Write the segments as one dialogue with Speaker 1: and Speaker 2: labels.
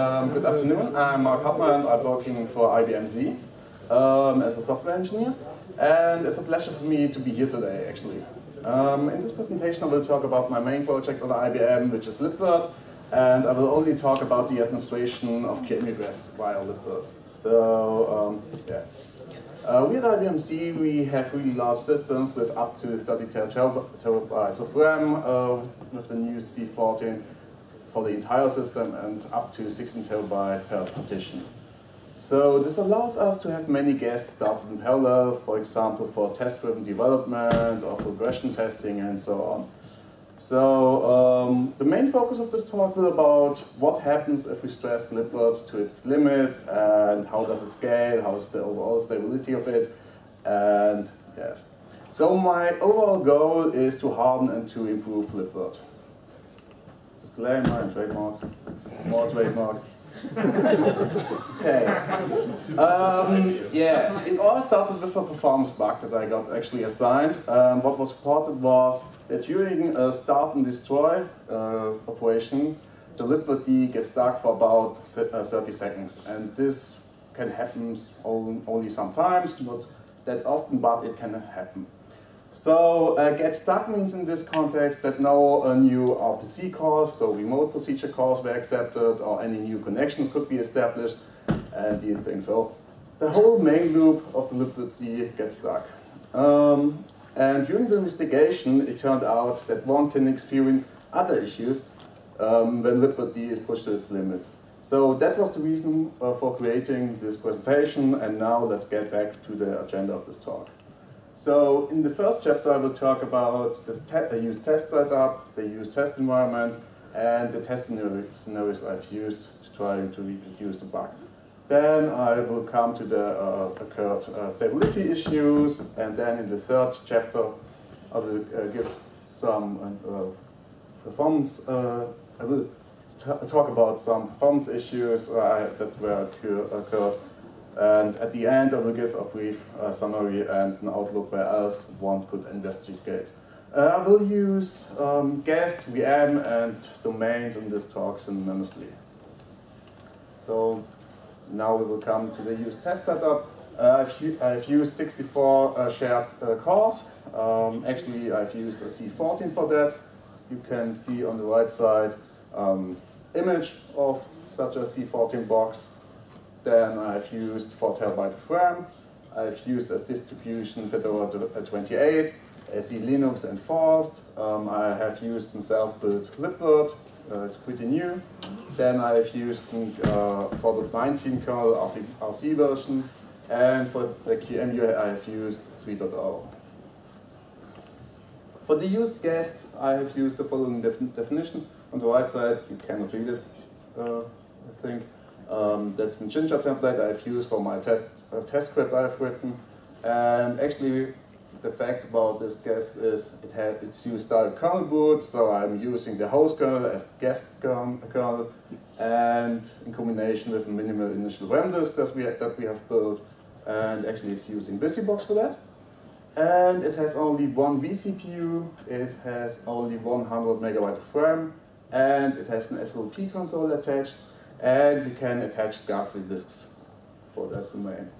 Speaker 1: Um, good afternoon. I'm Marc Hartmayer. I'm working for IBM Z um, as a software engineer. And it's a pleasure for me to be here today, actually. Um, in this presentation, I will talk about my main project on IBM, which is libvirt. And I will only talk about the administration of QEMU guests via libvirt. So, um, yeah. Uh, we at IBM Z, we have really large systems with up to 30 terabytes of RAM uh, with the new Z14 for the entire system and up to 16 terabyte per partition. So this allows us to have many guests started in parallel, for example, for test-driven development or regression testing and so on. So um, the main focus of this talk will about what happens if we stress libvirt to its limit and how does it scale, how is the overall stability of it, and yes. So my overall goal is to harden and to improve libvirt disclaimer and trademarks, more trademarks. okay. Um, yeah, it all started with a performance bug that I got actually assigned. Um, what was reported was that during a start and destroy uh, operation, the libvirt gets stuck for about uh, 30 seconds. And this can happen only sometimes, not that often, but it can happen. So uh, get stuck means in this context that no uh, new RPC calls, so remote procedure calls were accepted, or any new connections could be established, and these things. So the whole main loop of the libvirt gets stuck. Um, and during the investigation, it turned out that one can experience other issues um, when libvirt is pushed to its limits. So that was the reason uh, for creating this presentation, and now let's get back to the agenda of this talk. So in the first chapter, I will talk about the use test setup, the use test environment, and the test scenarios I've used to try to reproduce the bug. Then I will come to the uh, occurred uh, stability issues, and then in the third chapter, I will uh, give some uh, performance. Uh, I will talk about some performance issues uh, that were occurred and at the end, I will give a brief uh, summary and an outlook where else one could investigate. Uh, I will use um, guest, VM, and domains in this talk synonymously. So now we will come to the use test setup. Uh, I've, I've, used 64 uh, shared uh, cores. Um, actually, I've used a Z14 for that. You can see on the right side um, image of such a Z14 box then I've used 4 terabyte of RAM. I've used as distribution Fedora 28, SE Linux enforced. Um, I have used a self-built libvirt. Uh, it's pretty new. Then I've used uh, for the 19 kernel RC, RC version. And for the QEMU, I've used 3.0. For the used guest, I have used the following definition. On the right side, you cannot read it, uh, I think. Um, that's the Jinja template I've used for my test, uh, test script I've written. And actually, the fact about this guest is it had, it's used direct kernel boot, so I'm using the host kernel as guest kernel, and in combination with a minimal initial RAM disk that we, that we have built, and actually it's using BusyBox for that. And it has only one vCPU, it has only 100 megabyte of RAM, and it has an SLP console attached, and we can attach SCSI disks for that domain.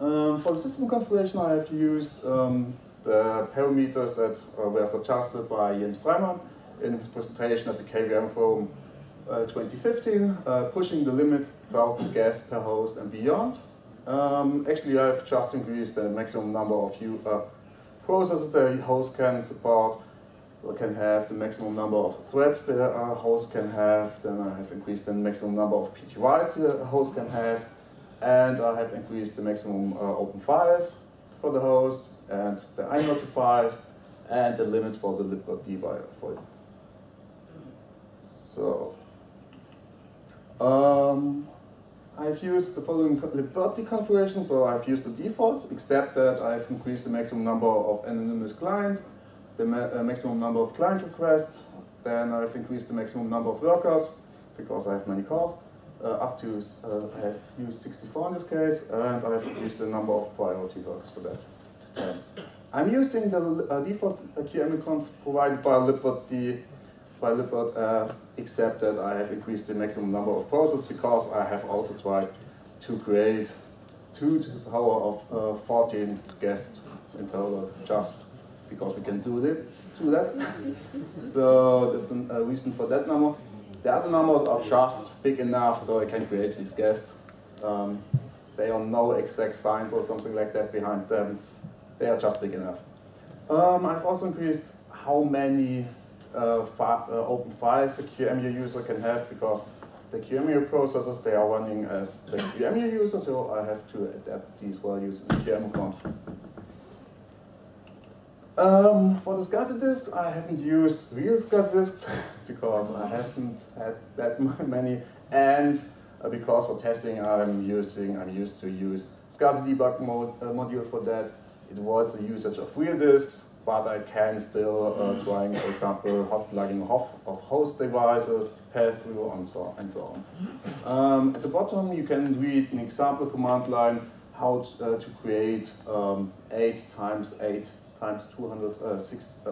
Speaker 1: Um, for the system configuration, I have used um, the parameters that uh, were suggested by Jens Freimann in his presentation at the KVM Forum uh, 2015, uh, pushing the limit 1,000 guests per host and beyond. Um, actually, I've just increased the maximum number of uh, processors the host can support can have the maximum number of threads the host can have, then I have increased the maximum number of PTYs the host can have, and I have increased the maximum uh, open files for the host, and the inode files, and the limits for the libvirt for it. So, um, I've used the following libvirt configuration, so I've used the defaults, except that I've increased the maximum number of anonymous clients, the ma uh, maximum number of client requests, then I've increased the maximum number of workers, because I have many cores, uh, up to, uh, I have used 64 in this case, and I have increased the number of priority workers for that. Um, I'm using the uh, default QEMU provided by libvirt, by libvirt uh, except that I have increased the maximum number of processes because I have also tried to create 2 to the power of uh, 14 guests in total, just because we can do it, do that. so that's a reason for that number. The other numbers are just big enough so I can create these guests. Um, they are no exact signs or something like that behind them. They are just big enough. Um, I've also increased how many uh, fi uh, open files a QEMU user can have because the QEMU processes, they are running as the QEMU user, so I have to adapt these values in QEMU Um, for the SCSI disks, I haven't used real SCSI disks because I haven't had that many, and uh, because for testing I'm using, I'm used to use SCSI debug mode, uh, module for that. It was the usage of real disks, but I can still uh, trying, for example, hot plugging of, of host devices, pass-through, and so, and so on. Um, at the bottom, you can read an example command line how to, uh, to create um, 8 times 8 times 256 uh,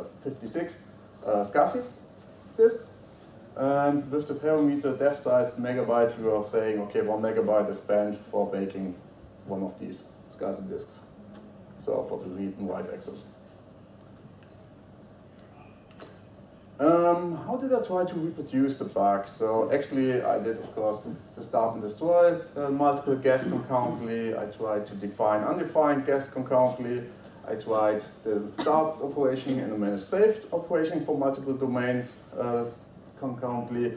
Speaker 1: uh, SCSIs disks. And with the parameter def size megabyte, you are saying, okay, one megabyte is spent for baking one of these SCSI disks. So for the read and write access. Um, how did I try to reproduce the bug? So actually I did, of course, the start and destroy uh, multiple guests concurrently. I tried to define undefined guests concurrently. I tried the start operation and the manage saved operation for multiple domains uh, concurrently.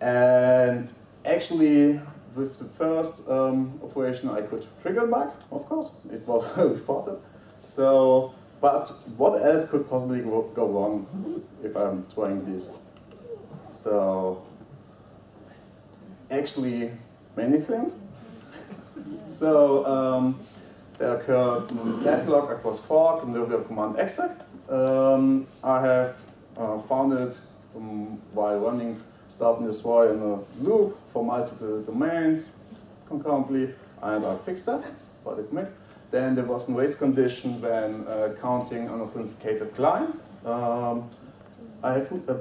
Speaker 1: And actually, with the first um, operation, I could trigger bug, of course. It was reported. So but what else could possibly go, wrong if I'm trying this? So, actually, many things. So, um, there occurs deadlock across fork in the command exec. Um, I have uh, found it um, while running start and destroy in a loop for multiple domains concurrently, and I fixed that, but it made. Then there was a race condition when uh, counting unauthenticated clients. Um, I have uh,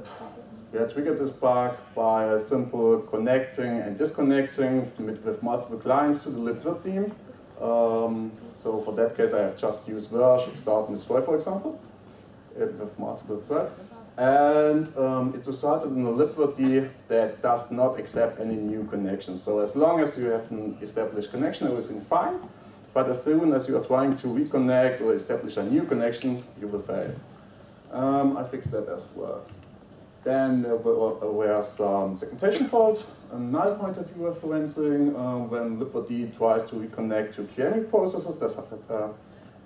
Speaker 1: had triggered this bug by a simple connecting and disconnecting with, with multiple clients to the libvirtd. Um, so for that case, I have just used virsh, start and destroy, for example, with multiple threads. And um, it resulted in a libvirt that does not accept any new connections. So as long as you have an established connection, everything's fine. But as soon as you are trying to reconnect or establish a new connection, you will fail. Um, I fixed that as well. Then there were some segmentation faults, a null pointer you were referencing uh, when libvirt tries to reconnect to QEMU processes. That's, uh,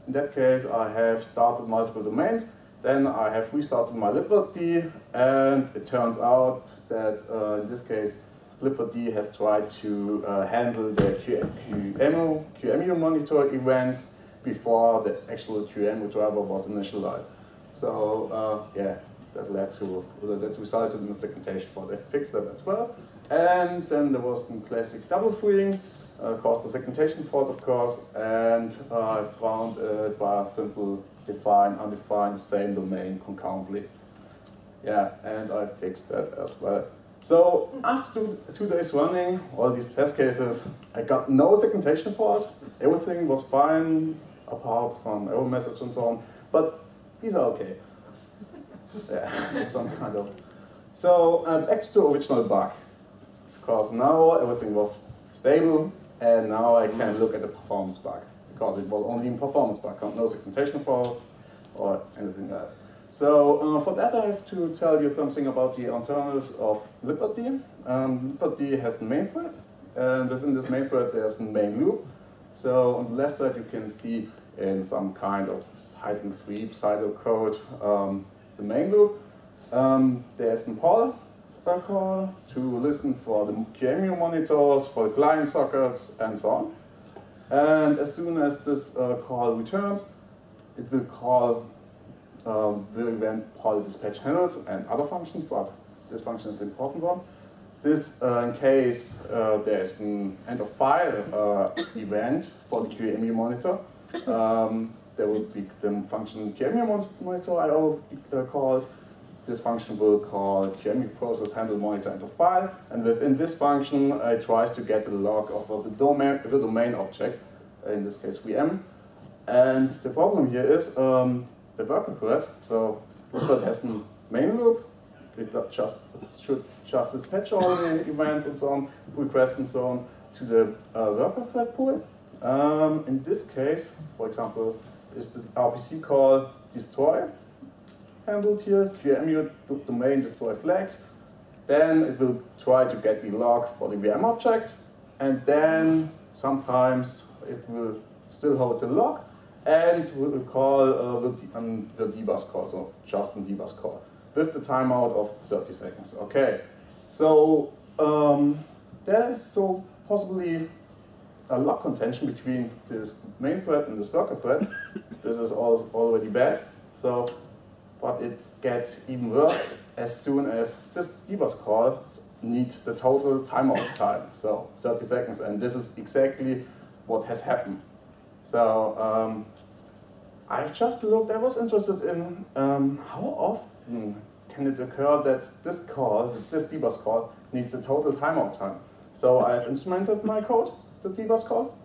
Speaker 1: in that case, I have started multiple domains. Then I have restarted my libvirt, and it turns out that uh, in this case, libvirt has tried to uh, handle the QEMU, QEMU monitor events before the actual QEMU driver was initialized. So uh, yeah, that led to, that resulted in a segmentation fault. They fixed that as well. And then there was some classic double freeing, uh, caused a segmentation fault, of course, and I found it by a simple define, undefined, same domain concurrently. Yeah, and I fixed that as well. So after two, two, days running all these test cases, I got no segmentation fault. Everything was fine, apart from error message and so on. But these are okay. Yeah, some kind of. So uh, back to the original bug. Because now everything was stable, and now I can look at the performance bug. Because it was only in performance bug, no segmentation fault or anything else. So uh, for that I have to tell you something about the internals of libvirt. Um, libvirt has the main thread, and within this main thread there's a main loop. So on the left side you can see in some kind of Python 3 pseudocode um, the main loop. Um, there's an poll call to listen for the QEMU monitors, for the client sockets, and so on. And as soon as this uh, call returns, it will call um, will event poll dispatch handles and other functions, but this function is important one. This, uh, in case uh, there's an end of file uh, event for the QEMU monitor, um, there will be the function QEMU monitor I will uh, call. This function will call QEMU process handle monitor into file, and within this function, it tries to get the log of the domain, the domain object, in this case VM. And the problem here is um, the worker thread. So this thread has a main loop. It just should just dispatch all the events and so on, requests and so on to the uh, worker thread pool. Um, in this case, for example, is the RPC call destroy handled here, QEMU domain destroy flags. Then it will try to get the log for the VM object, and then sometimes it will still hold the log, and it will call uh, the, um, the dbus call, so just a dbus call, with the timeout of 30 seconds. Okay, so um, there is so possibly a log contention between this main thread and this worker thread. this is all, already bad. So, but it gets even worse as soon as this dbus calls need the total timeout time, so 30 seconds, and this is exactly what has happened. So um, I've just looked, I was interested in um, how often can it occur that this call, this dbus call, needs a total timeout time. So I've instrumented my code, the dbus call,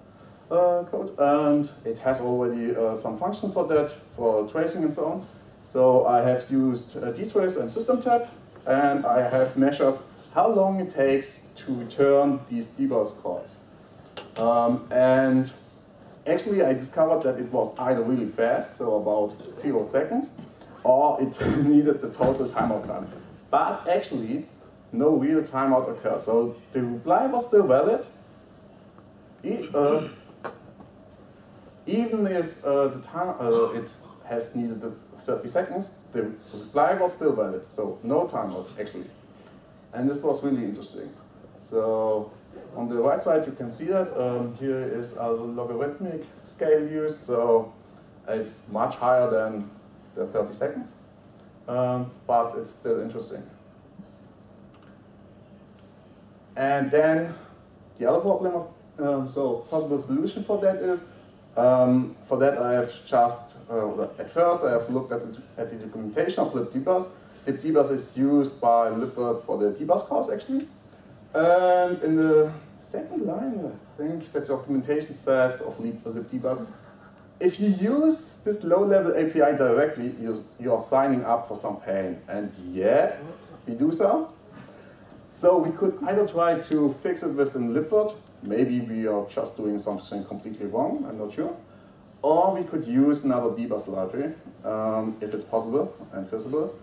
Speaker 1: uh, code, and it has already uh, some function for that, for tracing and so on. So I have used uh, dtrace and SystemTap, and I have measured how long it takes to return these dbus calls. Um, and actually I discovered that it was either really fast, so about zero seconds, or it needed the total timeout time. But actually, no real timeout occurred. So the reply was still valid, uh, even if uh, the time uh, it has needed the 30 seconds, the reply was still valid. So no timeout actually, and this was really interesting. So on the right side you can see that um, here is a logarithmic scale used, so it's much higher than the 30 seconds, um, but it's still interesting. And then the other problem of, um, so possible solution for that is, um, for that I have just, uh, at first I have looked at the, at the documentation of libdbus. libdbus is used by libvirt for the dbus calls actually. And in the second line, I think the documentation says of libdbus, if you use this low-level API directly, you are signing up for some pain. And yeah, we do so. So we could either try to fix it within libvirt, maybe we are just doing something completely wrong, I'm not sure. Or we could use another dbus library, um, if it's possible and feasible.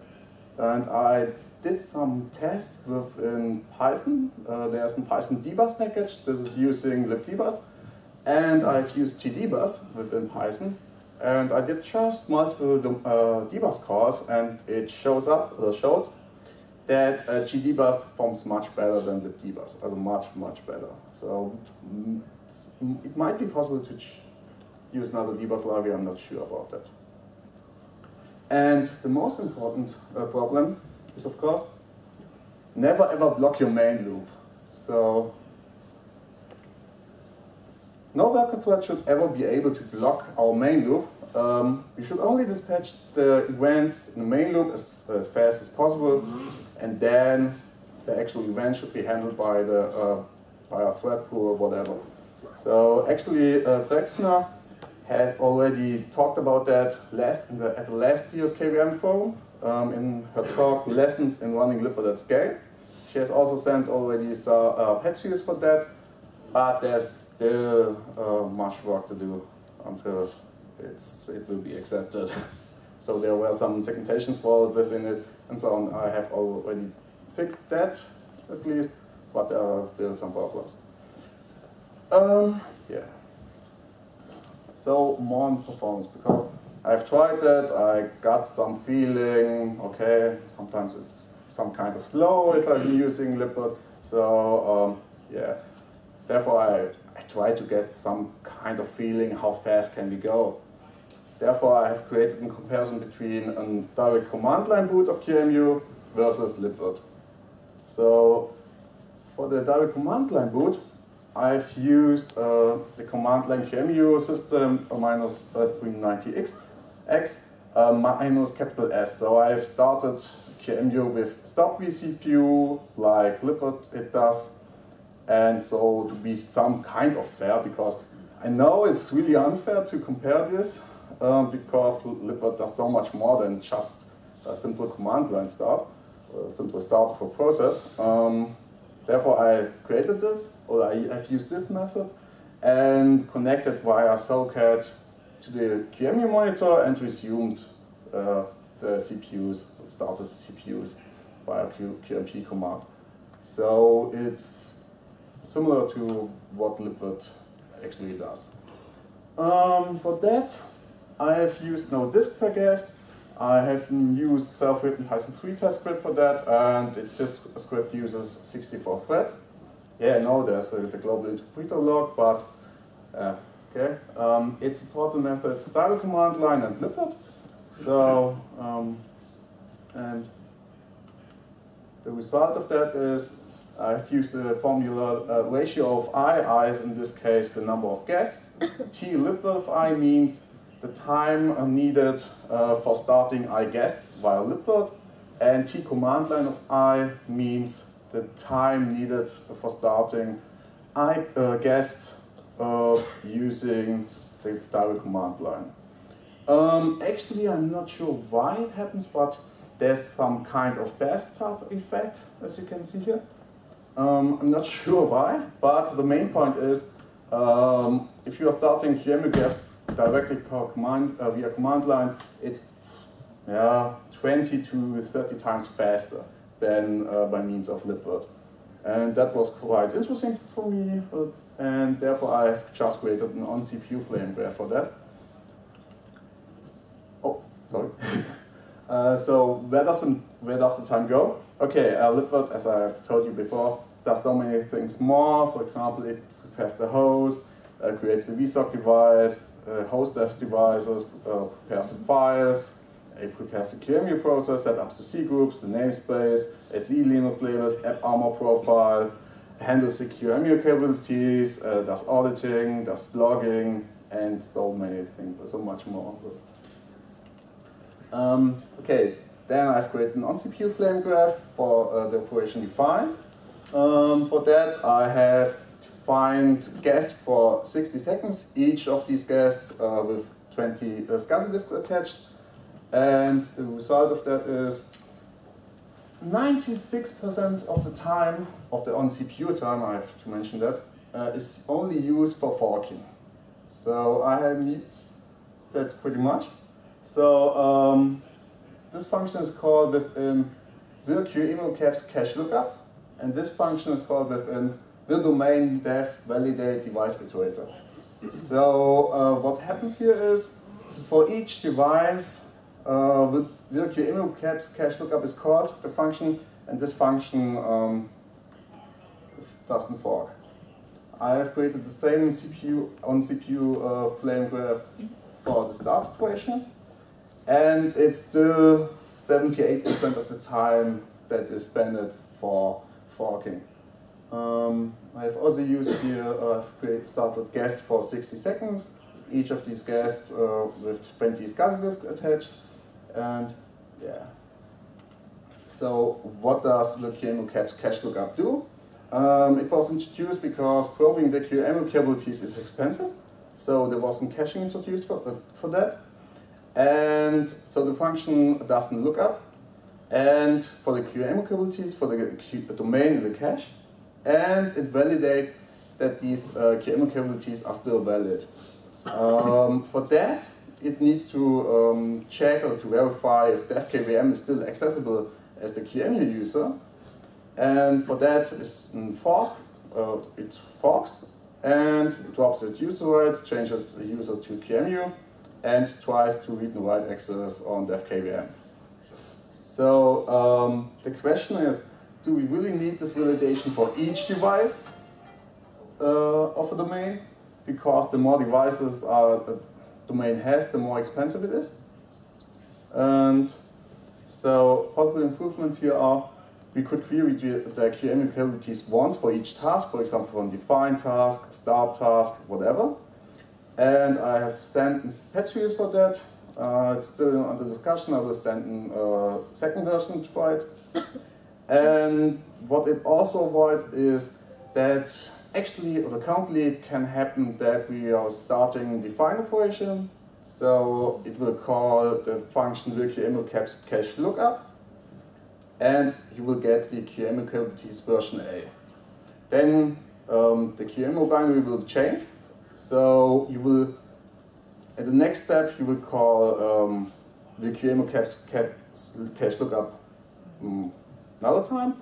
Speaker 1: And I did some tests within Python. Uh, there's a Python dbus package. This is using libdbus. And I've used gdbus within Python. And I did just multiple uh, dbus calls, and it shows up, uh, showed that uh, GDBus performs much better than the dbus, also much, much better. So mm, it might be possible to use another dbus library, I'm not sure about that. And the most important uh, problem is, of course, never ever block your main loop. So no worker thread should ever be able to block our main loop um, we should only dispatch the events in the main loop as, as fast as possible, and then the actual event should be handled by the uh, by a thread pool or whatever. So actually, uh, has already talked about that last the, at the last year's KVM forum um, in her talk "Lessons in Running libvirt at Scale." She has also sent already some uh, patches for that, but there's still uh, much work to do until it's, it will be accepted. so there were some segmentations fault within it and so on. I have already fixed that at least, but there are still some problems. Um, yeah. So more on performance because I've tried that, I got some feeling, okay, sometimes it's some kind of slow if I'm using libvirt. So um, yeah, therefore I, I try to get some kind of feeling how fast can we go. Therefore, I have created a comparison between a direct command line boot of QEMU versus libvirt. So, for the direct command line boot, I've used uh, the command line QEMU system minus 390x X, uh, minus capital S. So I've started QEMU with stop vCPU, like libvirt it does, and so to be some kind of fair, because I know it's really unfair to compare this, um, because libvirt does so much more than just a simple command line start, a simple start of a process. Um, therefore, I created this, or I, have used this method, and connected via SOCAT to the QEMU monitor and resumed uh, the CPUs, started the CPUs via Q, QMP command. So it's similar to what libvirt actually does. Um, for that, I have used no disk per guest. I have used self-written Python 3 test script for that, and it, this script uses 64 threads. Yeah, I know there's the, the global interpreter log, but uh, okay. Um, it supports the methods direct command line and libvirt. So, um, and the result of that is I've used the formula uh, ratio of i, i is in this case the number of guests. T libvirt of i means the time needed uh, for starting i guess via libvirt, and T command line of i means the time needed for starting i uh, guests uh, using the direct command line. Um, actually, I'm not sure why it happens, but there's some kind of bathtub effect, as you can see here. Um, I'm not sure why, but the main point is um, if you are starting guest directly per command, uh, via command line, it's yeah, 20 to 30 times faster than uh, by means of libvirt. And that was quite interesting for me, uh, and therefore I've just created an on-CPU flame graph for that. Oh, sorry. uh, so where does, the, where does the time go? Okay, uh, libvirt, as I've told you before, does so many things more. For example, it prepares the host, uh, creates the vsoc device, uh, host dev devices, uh, prepares the files, it prepares the QEMU process, set up the C groups, the namespace, SE Linux labels, app armor profile, handles the QEMU capabilities, uh, does auditing, does logging, and so many things, so much more. Um, okay, then I've created an on-CPU flame graph for uh, the operation define. Um, for that, I have defined guests for 60 seconds, each of these guests uh, with 20 uh, SCSI disks attached. And the result of that is 96% of the time, of the on-CPU time, I have to mention that, uh, is only used for forking. So I have, that's pretty much. So um, this function is called within caps cache lookup, and this function is called within will domain def validate device iterator. So uh, what happens here is for each device, uh, will caps cache lookup is called the function, and this function um, doesn't fork. I have created the same CPU on CPU uh, flame graph for the start operation, and it's still 78% of the time that is spent for forking. Um, I've also used here, uh, I've started guests for 60 seconds, each of these guests uh, with 20 SCSI disks attached, and yeah. So what does the QEMU cache lookup do? Um, it was introduced because probing the QEMU capabilities is expensive, so there wasn't caching introduced for, uh, for that. And so the function doesn't look up. And for the QEMU capabilities, for the domain in the cache, and it validates that these uh, capabilities are still valid. Um, for that, it needs to um, check or to verify if the FKVM is still accessible as the QEMU user. And for that, it's fork, uh, it forks and drops its user rights, changes the user to QEMU, and tries to read and write access on the FKVM. So um, the question is, do we really need this validation for each device uh, of a domain? Because the more devices a domain has, the more expensive it is. And so possible improvements here are we could query the QEMU capabilities once for each task, for example, a define task, start task, whatever. And I have sent patch reviews for that. Uh, it's still under discussion. I will send a uh, second version for it. And what it also avoids is that actually, or currently, it can happen that we are starting define operation. So it will call the function QEMU cache lookup and you will get the QEMU capabilities version A. Then um, the QEMU binary will change. So you will, at the next step, you will call um, the QEMU cache, cache lookup um, another time.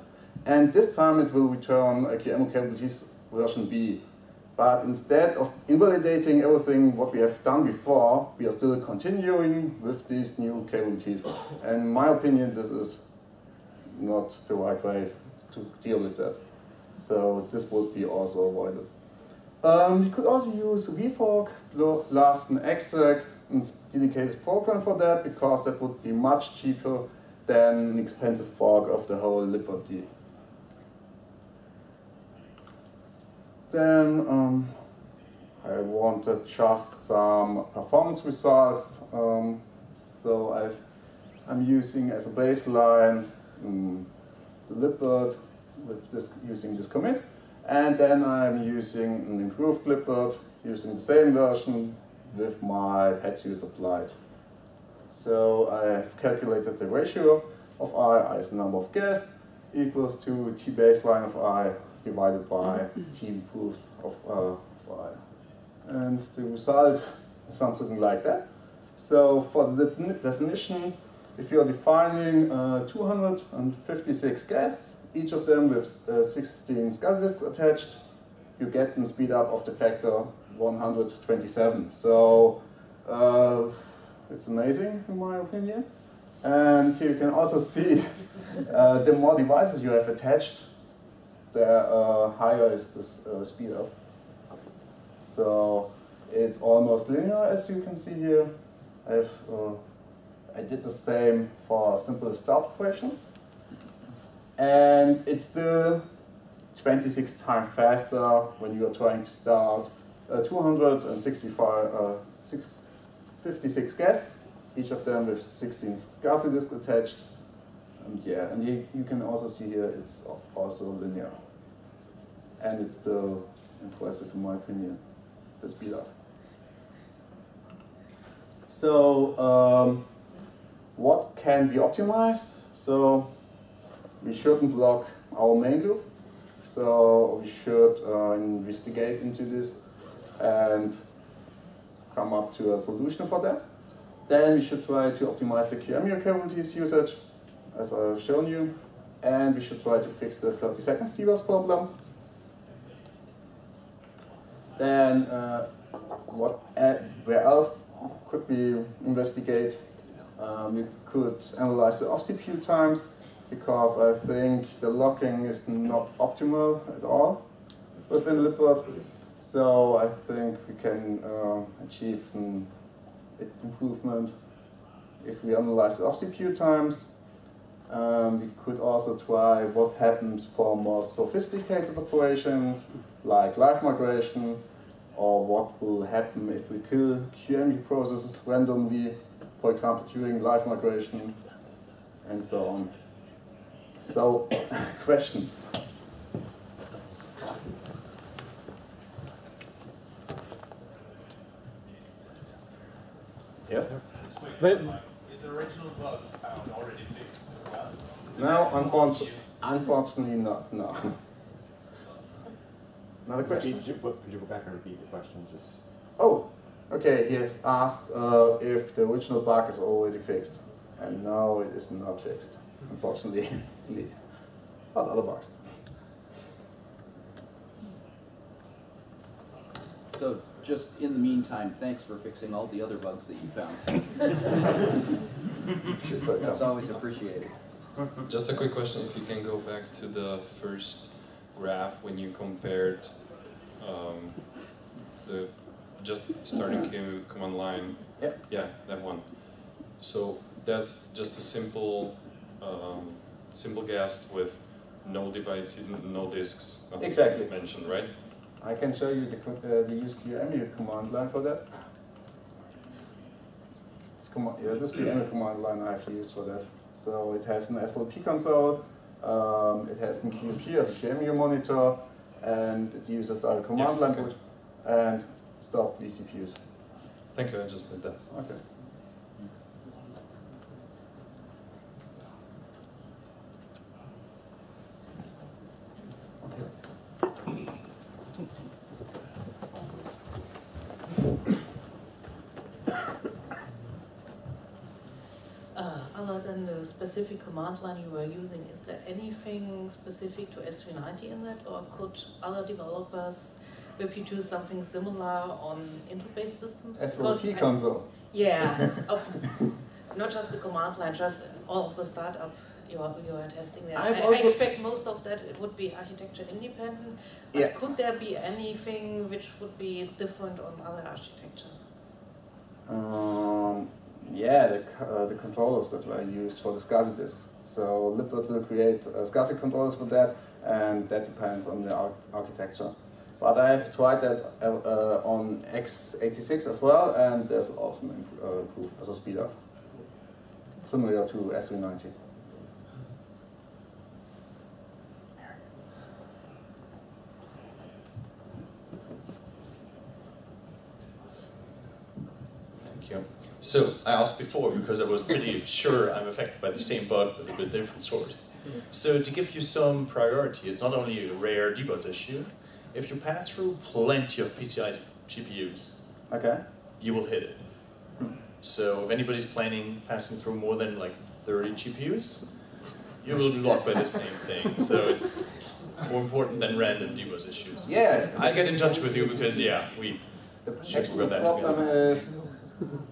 Speaker 1: And this time it will return a QEMU capabilities version B. But instead of invalidating everything what we have done before, we are still continuing with these new capabilities. And in my opinion, this is not the right way to deal with that. So this would be also avoided. Um, you could also use vfork, last and exec, and dedicated program for that because that would be much cheaper than an expensive fork of the whole libvirt. Then um, I wanted just some performance results. Um, so I've, I'm using as a baseline um, the libvirt with this, using this commit. And then I'm using an improved libvirt using the same version with my patch use applied. So I've calculated the ratio of i, the number of guests, equals to t baseline of i divided by t improved of, uh, of i. And the result is something like that. So for the definition, if you're defining uh, 256 guests, each of them with uh, 16 SCSI disks attached, you get a speed up of the factor 127. So uh, it's amazing in my opinion. And here you can also see uh, the more devices you have attached, the uh, higher is the uh, speed up. So it's almost linear as you can see here. I have I did the same for a simple start operation. And it's still 26 times faster when you are trying to start uh, 265, uh, 56 guests, each of them with 16 SCSI disks attached. And yeah, and you, you can also see here it's also linear. And it's still impressive in my opinion, the speed up. So, um, what can be optimized. So we shouldn't lock our main loop. So we should uh, investigate into this and come up to a solution for that. Then we should try to optimize the QEMU capabilities usage, as I've shown you. And we should try to fix the 30 seconds DBus problem. Then uh, what where else could we investigate? Um, you could analyze the off-CPU times because I think the locking is not optimal at all within libvirt. So I think we can uh, achieve an improvement if we analyze the off-CPU times. Um, we could also try what happens for more sophisticated operations like live migration or what will happen if we kill QEMU processes randomly for example, during live migration and so on. So, questions? Yes?
Speaker 2: Wait. Is the original bug found already fixed?
Speaker 1: No, unfortunately, unfortunately not, no. Another question?
Speaker 3: Could you, could you go back and repeat the question? Just.
Speaker 1: Oh, Okay, he has asked uh, if the original bug is already fixed. And no, it is not fixed, unfortunately. but other bugs.
Speaker 4: So, just in the meantime, thanks for fixing all the other bugs that you found. That's always appreciated.
Speaker 5: Just a quick question, if you can go back to the first graph when you compared um, the just starting with command line.
Speaker 1: Yep.
Speaker 5: Yeah, that one. So that's just a simple um, simple gas with no devices, no disks, nothing
Speaker 1: Exactly.
Speaker 5: mentioned, right?
Speaker 1: I can show you the, uh, the UseQMU command line for that. This command, yeah, this QEMU command line I've used for that. So it has an SLP console, um, it has an QMP as a QEMU monitor, and it uses the command
Speaker 5: Yeah,
Speaker 1: line
Speaker 5: okay.
Speaker 1: and stop the CPUs.
Speaker 5: Thank you, I just missed that.
Speaker 1: Okay.
Speaker 6: Uh, other than the specific command line you were using, is there anything specific to S390 in that, or could other developers reproduce something similar on Intel-based systems? Because
Speaker 1: SLP console.
Speaker 6: Yeah, of, not just the command line, just all of the startup you are, you are testing there. I,
Speaker 1: I've
Speaker 6: I
Speaker 1: also-
Speaker 6: expect most of that it would be architecture independent. But
Speaker 1: Yeah.
Speaker 6: could there be anything which would be different on other architectures?
Speaker 1: Um, yeah, the, uh, the controllers that were used for the SCSI disks. So Libvirt will create uh, SCSI controllers for that, and that depends on the ar- architecture. But I have tried that uh, uh, on x86 as well, and there's also an imp- uh, improve as a speed up, similar to S390.
Speaker 7: Thank you. So I asked before because I was pretty sure I'm affected by the same bug with a bit different source. Hmm. So to give you some priority, it's not only a rare debug issue. If you pass through plenty of PCI GPUs,
Speaker 1: Okay.
Speaker 7: you will hit it. Hmm. So if anybody's planning passing through more than like 30 GPUs, you will be blocked by the same thing. So it's more important than random debug issues.
Speaker 1: Yeah.
Speaker 7: I'll get in touch with you because yeah, we
Speaker 1: The
Speaker 7: Should work that together.
Speaker 1: is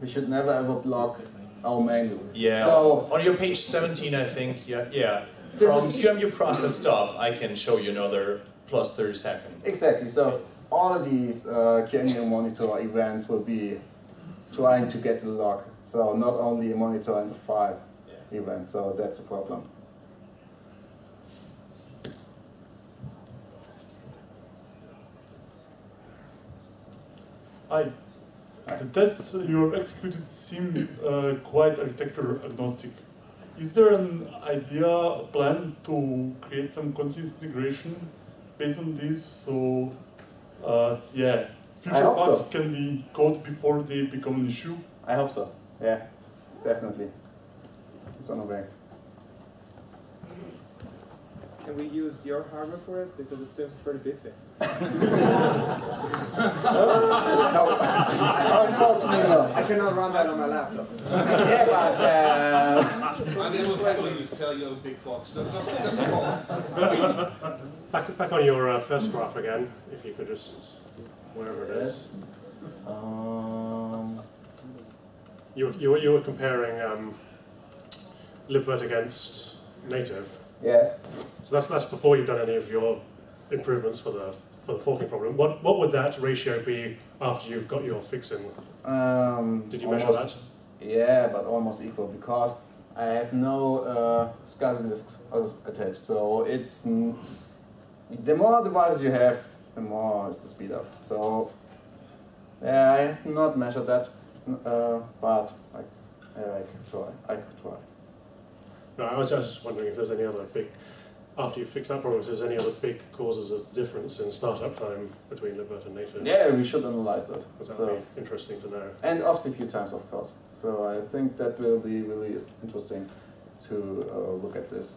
Speaker 1: we should never ever block our main loop.
Speaker 7: Yeah.
Speaker 1: So
Speaker 7: on your page 17, I think, yeah, yeah. From QEMU process stop, I can show you another plus 30 second.
Speaker 1: Exactly. So all of these uh, QEMU monitor events will be trying to get the log. So not only a monitor and a file
Speaker 7: Yeah.
Speaker 1: event. So that's a problem.
Speaker 8: Hi. The tests you have executed seem uh, quite architecture agnostic. Is there an idea, a plan to create some continuous integration based on this? So, uh, yeah, future bugs
Speaker 1: so.
Speaker 8: can be caught before they become an issue.
Speaker 1: I hope so. Yeah, definitely. It's on the way.
Speaker 3: Can we use your hardware for it? Because it seems pretty beefy.
Speaker 1: No, unfortunately no.
Speaker 3: I cannot run that on my laptop.
Speaker 1: yeah, but uh,
Speaker 2: I will probably you sell your big box. Just, just, just.
Speaker 9: Back, back on your uh, first graph again, if you could just, wherever it is.
Speaker 1: um,
Speaker 9: You, were- you, you were comparing um, libvirt against native.
Speaker 1: Yes.
Speaker 9: So that's, that's before you've done any of your improvements for the, for the forking problem. What, what would that ratio be after you've got your fix in?
Speaker 1: Um,
Speaker 9: Did you measure that?
Speaker 1: Yeah, but almost equal because I have no uh, SCSI disks attached. So it's the more devices you have, the more is the speed up. So yeah, I have not measured that, uh, but I, uh, I could try. I could try.
Speaker 9: No, I was, I was just wondering if there's any other big, after you fix that problem, if there's any other big causes of the difference in startup time between libvirt and native.
Speaker 1: Yeah, we should analyze that.
Speaker 9: Because that
Speaker 1: So
Speaker 9: be interesting to know.
Speaker 1: and off CPU times, of course. So I think that will be really interesting to uh, look at this.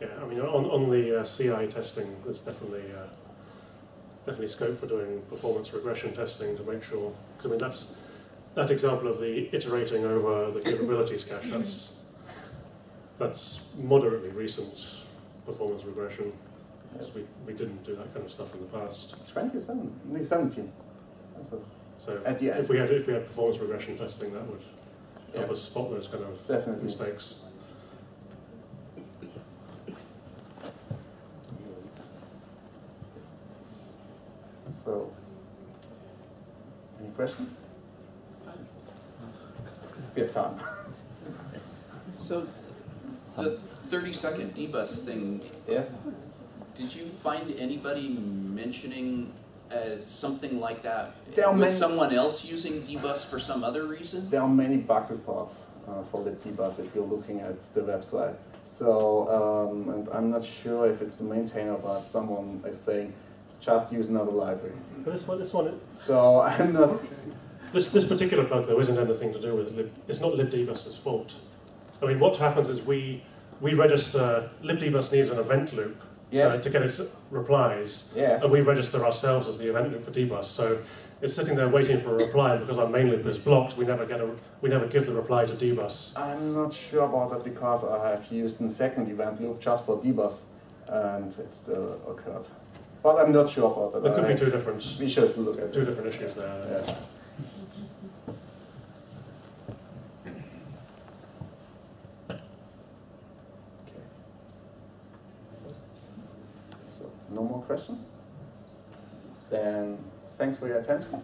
Speaker 9: Yeah, I mean, on, on the uh, CI testing, there's definitely uh, definitely scope for doing performance regression testing to make sure. Because I mean, that's that example of the iterating over the capabilities cache. That's that's moderately recent performance regression. Because we, we didn't do that kind of stuff in the past.
Speaker 1: 27, only 17. So,
Speaker 9: So
Speaker 1: At the end.
Speaker 9: if we had if we had performance regression testing, that would help
Speaker 1: Yeah.
Speaker 9: us spot those kind of
Speaker 1: Definitely.
Speaker 9: mistakes.
Speaker 1: So, any questions? We have time.
Speaker 4: So, the thirty second dbus thing,
Speaker 1: Yeah.
Speaker 4: did you find anybody mentioning uh, something like that
Speaker 1: There are
Speaker 4: with
Speaker 1: many-
Speaker 4: someone else using dbus for some other reason?
Speaker 1: There are many bug reports uh, for the dbus if you're looking at the website. So, um, and I'm not sure if it's the maintainer, but someone is saying, just use another library.
Speaker 9: But this one, this one,
Speaker 1: So I'm not.
Speaker 9: this this particular bug though isn't anything to do with lib. It's not libdbus's fault. I mean, what happens is we we register libdbus needs an event loop
Speaker 1: Yes.
Speaker 9: to, to get its replies,
Speaker 1: Yeah.
Speaker 9: and we register ourselves as the event loop for dbus. So it's sitting there waiting for a reply, and because our main loop is blocked, we never get a we never give the reply to dbus.
Speaker 1: I'm not sure about that because I have used a second event loop just for dbus and it still occurred. But I'm not sure about that.
Speaker 9: There could
Speaker 1: I-
Speaker 9: be two different
Speaker 1: We should look at
Speaker 9: two
Speaker 1: it.
Speaker 9: different issues there.
Speaker 1: Yeah. More questions? Then, thanks for your attention.